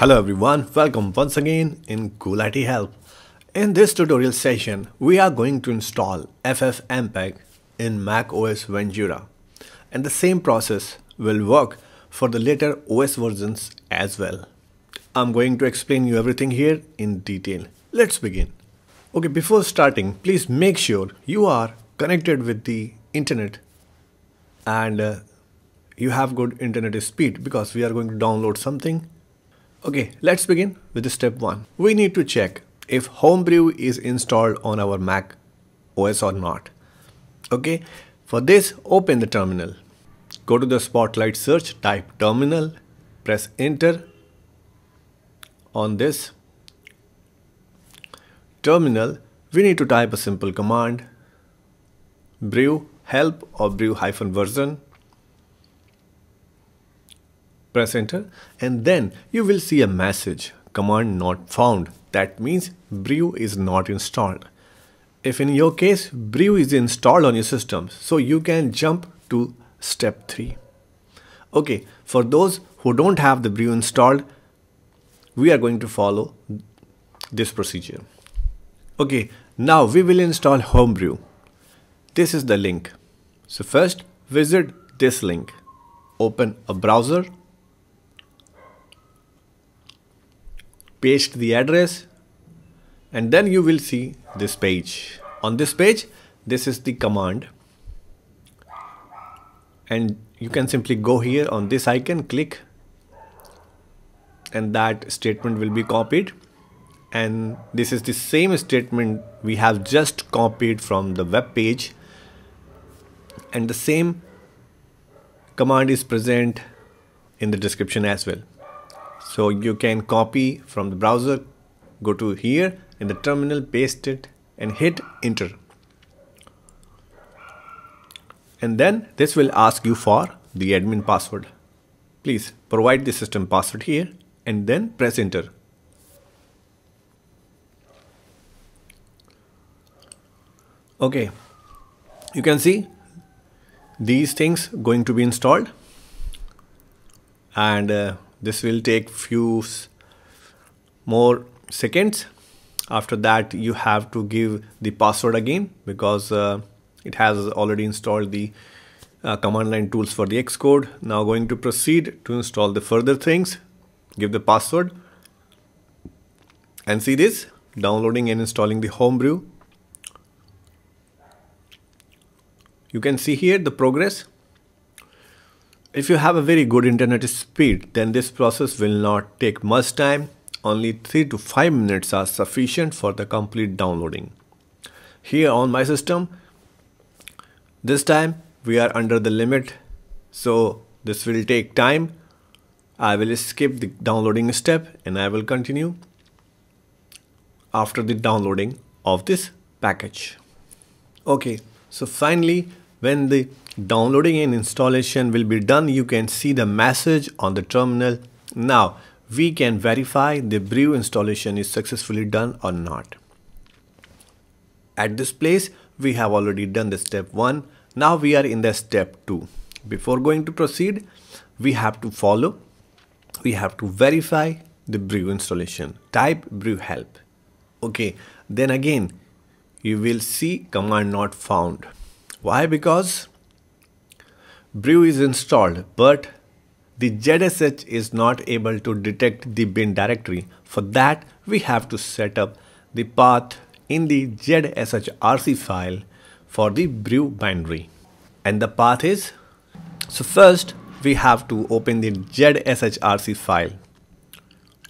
Hello everyone, welcome once again in Cool IT Help. In this tutorial session, we are going to install FFmpeg in Mac OS Ventura. And the same process will work for the later OS versions as well. I'm going to explain you everything here in detail. Let's begin. Okay, before starting, please make sure you are connected with the internet and uh, you have good internet speed because we are going to download something. Okay, let's begin with step one. We need to check if Homebrew is installed on our Mac OS or not. Okay, for this, open the terminal. Go to the Spotlight search, type terminal, press enter on this terminal, we need to type a simple command brew help or brew hyphen version. Press enter and then you will see a message command not found. That means brew is not installed. If in your case brew is installed on your system, so you can jump to step 3. Okay, for those who don't have the brew installed, we are going to follow this procedure. Okay, now we will install Homebrew. This is the link. So first visit this link. Open a browser. Paste the address and then you will see this page. On this page, this is the command. And you can simply go here on this icon, click and that statement will be copied. And this is the same statement we have just copied from the web page. And the same command is present in the description as well so you can copy from the browser go to here in the terminal paste it and hit enter. And then this will ask you for the admin password. Please provide the system password here and then press enter. Okay, you can see these things going to be installed. And uh, this will take few more seconds. After that you have to give the password again because uh, it has already installed the uh, command line tools for the Xcode. Now going to proceed to install the further things. Give the password. And see this downloading and installing the homebrew. You can see here the progress if you have a very good internet speed then this process will not take much time. Only 3 to 5 minutes are sufficient for the complete downloading. Here on my system this time we are under the limit so this will take time. I will skip the downloading step and I will continue after the downloading of this package. Okay, so finally when the downloading and installation will be done, you can see the message on the terminal. Now we can verify the Brew installation is successfully done or not. At this place, we have already done the step 1. Now we are in the step 2. Before going to proceed, we have to follow we have to verify the brew installation type brew help okay then again you will see command not found why because brew is installed but the ZSH is not able to detect the bin directory for that we have to set up the path in the ZSHRC file for the brew binary and the path is so first we have to open the ZSHRC file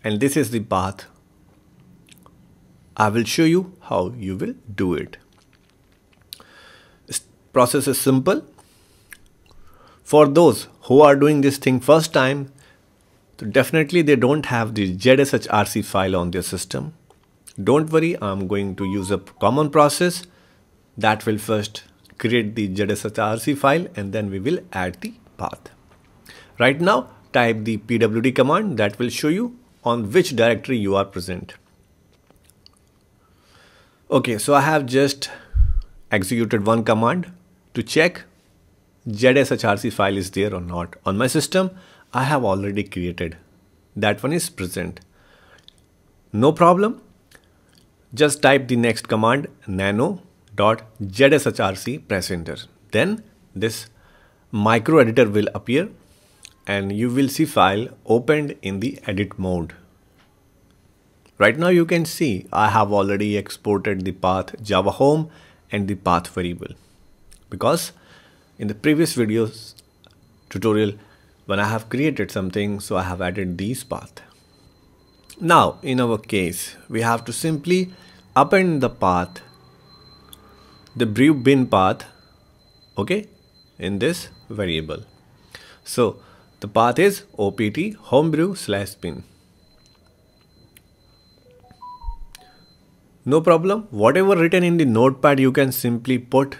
and this is the path. I will show you how you will do it. This process is simple. For those who are doing this thing first time, definitely they don't have the ZSHRC file on their system. Don't worry, I'm going to use a common process that will first create the ZSHRC file and then we will add the path. Right now, type the pwd command that will show you on which directory you are present. Okay, so I have just executed one command to check ZSHRC file is there or not. On my system, I have already created that one is present. No problem. Just type the next command nano.zshrc press enter. Then this micro editor will appear and you will see file opened in the edit mode. Right now you can see I have already exported the path java home and the path variable because in the previous videos tutorial when I have created something so I have added these path. Now in our case we have to simply append the path the brew bin path okay in this variable. So the path is opt homebrew slash bin. No problem. Whatever written in the notepad you can simply put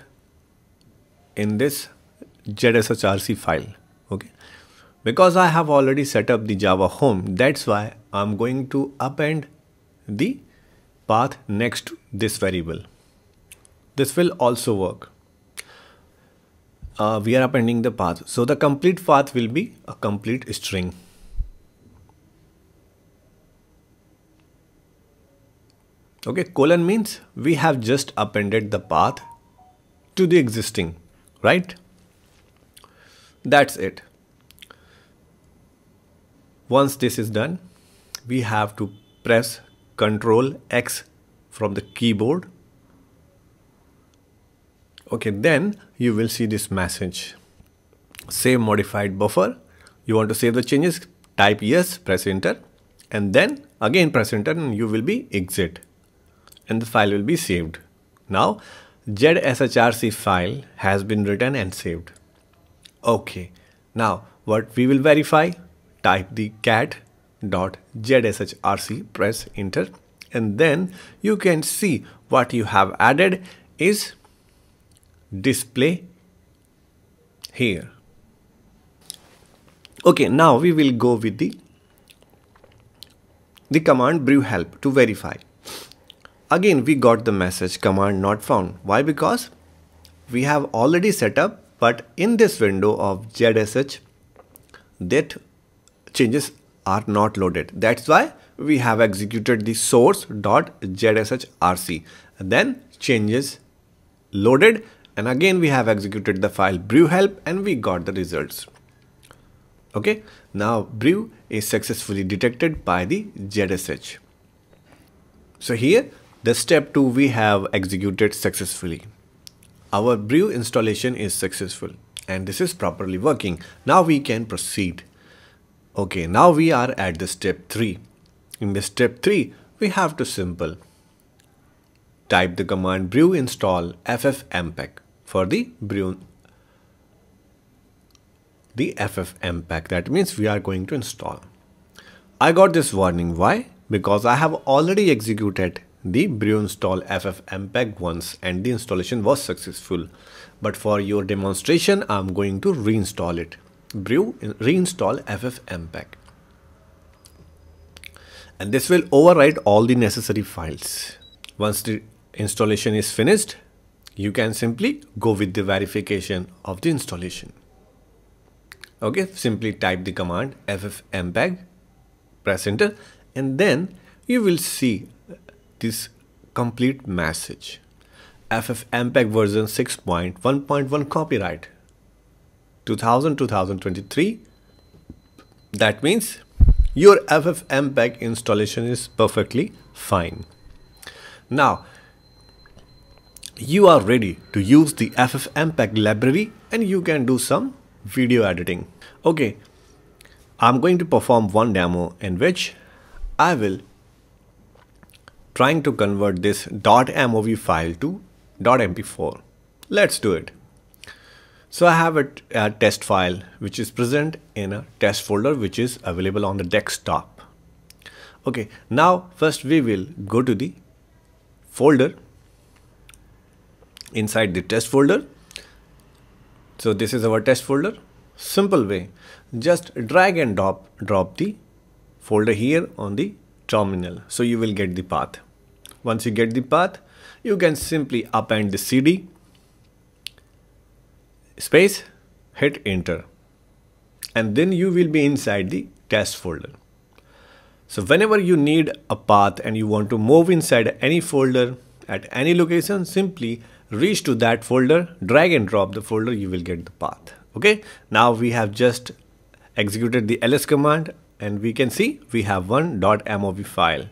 in this ZSHRC file. Okay. Because I have already set up the Java home, that's why I'm going to append the path next to this variable. This will also work. Uh, we are appending the path. So the complete path will be a complete string. Okay, colon means we have just appended the path to the existing, right? That's it. Once this is done, we have to press Control X from the keyboard. Okay, then you will see this message. Save modified buffer. You want to save the changes, type yes, press enter, and then again press enter and you will be exit and the file will be saved. Now ZSHRC file has been written and saved. Okay, now what we will verify, type the cat.zshrc, press enter and then you can see what you have added is display here. Okay, now we will go with the the command brew help to verify. Again, we got the message command not found. Why? Because we have already set up, but in this window of ZSH, that changes are not loaded. That's why we have executed the source.zshrc. Then changes loaded and again we have executed the file brew help and we got the results. Okay, now brew is successfully detected by the ZSH. So here the step 2 we have executed successfully. Our brew installation is successful and this is properly working. Now we can proceed. Okay, now we are at the step 3. In the step 3, we have to simple. Type the command brew install ffmpeg for the brew the ffmpeg that means we are going to install. I got this warning why? Because I have already executed the brew install ffmpeg once and the installation was successful. But for your demonstration, I'm going to reinstall it. Brew reinstall ffmpeg. And this will overwrite all the necessary files. Once the installation is finished, you can simply go with the verification of the installation. Okay, simply type the command ffmpeg, press enter, and then you will see this complete message. FFmpeg version 6.1.1 copyright 2000-2023 that means your FFmpeg installation is perfectly fine. Now you are ready to use the FFmpeg library and you can do some video editing. Okay, I'm going to perform one demo in which I will trying to convert this .mov file to .mp4. Let's do it. So I have a, a, test file which is present in a test folder which is available on the desktop. Okay, now first we will go to the folder inside the test folder. So this is our test folder. Simple way, just drag and drop, drop the folder here on the terminal. So you will get the path. Once you get the path, you can simply append the cd space, hit enter. And then you will be inside the test folder. So whenever you need a path and you want to move inside any folder at any location, simply reach to that folder, drag and drop the folder, you will get the path. Okay, now we have just executed the ls command and we can see we have one .mov file.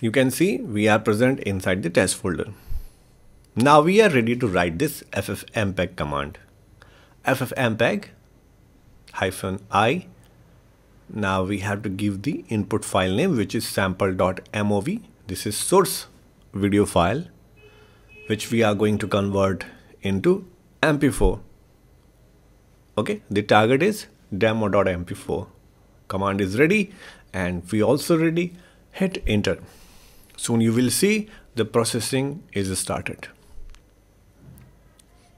You can see we are present inside the test folder. Now we are ready to write this ffmpeg command. ffmpeg hyphen i now we have to give the input file name which is sample.mov. This is source video file which we are going to convert into MP4. Okay, the target is demo.mp4. Command is ready and we also ready. Hit enter. Soon you will see the processing is started.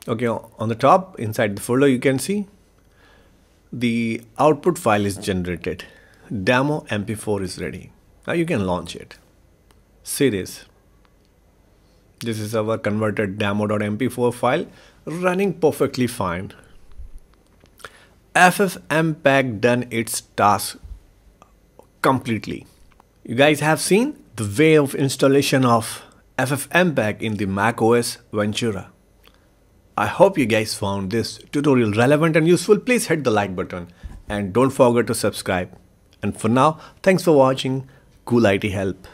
Okay, on the top inside the folder you can see the output file is generated. Demo mp4 is ready. Now you can launch it. See this. This is our converted demo.mp4 file running perfectly fine. FFmpeg done its task completely. You guys have seen the way of installation of FFmpeg in the macOS Ventura. I hope you guys found this tutorial relevant and useful. Please hit the like button and don't forget to subscribe. And for now, thanks for watching. Cool IT Help.